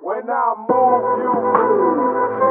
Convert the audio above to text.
When I move, you move.